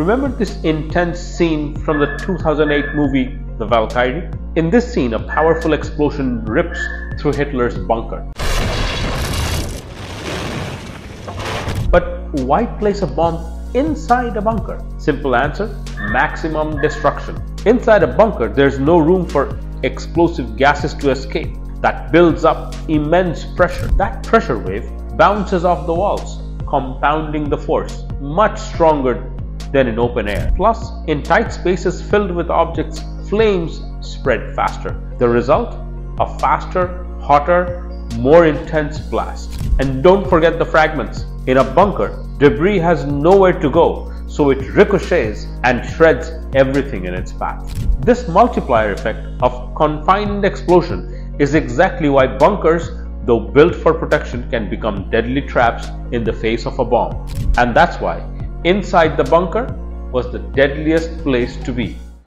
Remember this intense scene from the 2008 movie The Valkyrie? In this scene, a powerful explosion rips through Hitler's bunker. But why place a bomb inside a bunker? Simple answer maximum destruction. Inside a bunker, there's no room for explosive gases to escape. That builds up immense pressure. That pressure wave bounces off the walls, compounding the force much stronger than in open air. Plus, in tight spaces filled with objects, flames spread faster. The result? A faster, hotter, more intense blast. And don't forget the fragments. In a bunker, debris has nowhere to go, so it ricochets and shreds everything in its path. This multiplier effect of confined explosion is exactly why bunkers, though built for protection, can become deadly traps in the face of a bomb. And that's why inside the bunker was the deadliest place to be.